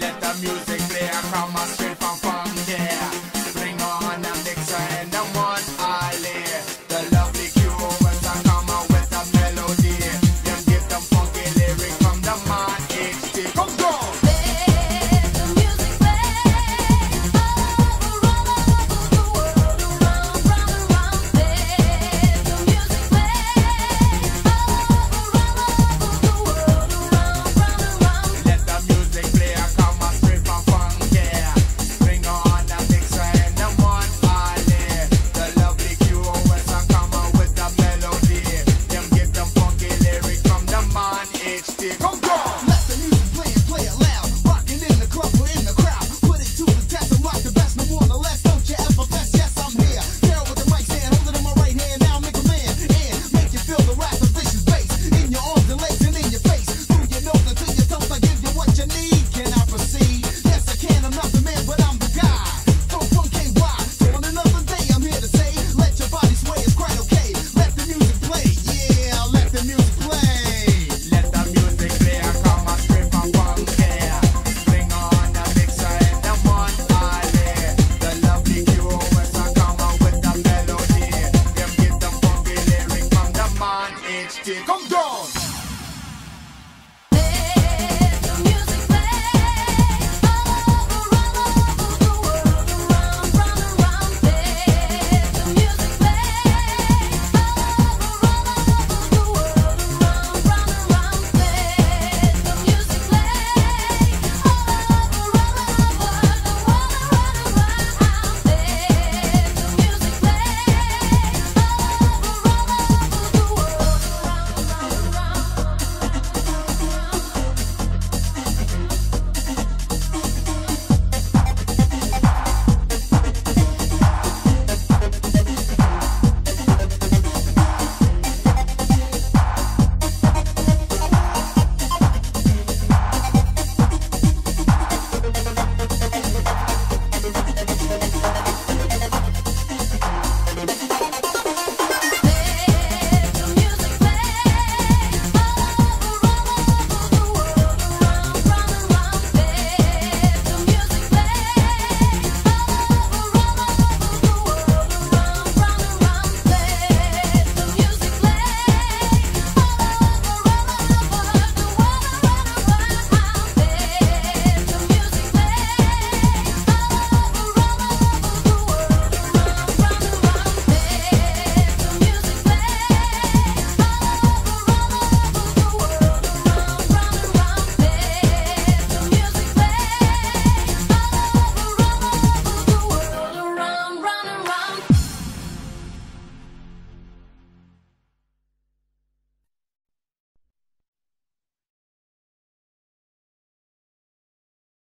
Let the music play, I come straight from from there. Come down.